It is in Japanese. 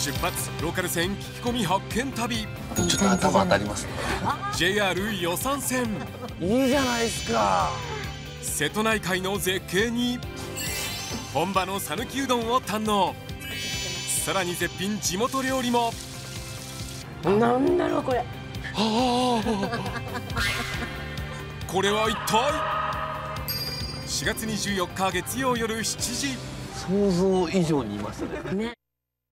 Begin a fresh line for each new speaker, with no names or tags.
出発。ローカル線聞き込み発見旅。
ちょっと頭当たりますね。
JR 予算線。
いいじゃないですか。
瀬戸内海の絶景に。本場の讃岐うどんを堪能。さらに絶品地元料理も。
なんだろうこれ。
これは一体？4月24日月曜夜7時。
想像以上にいますね。
ね。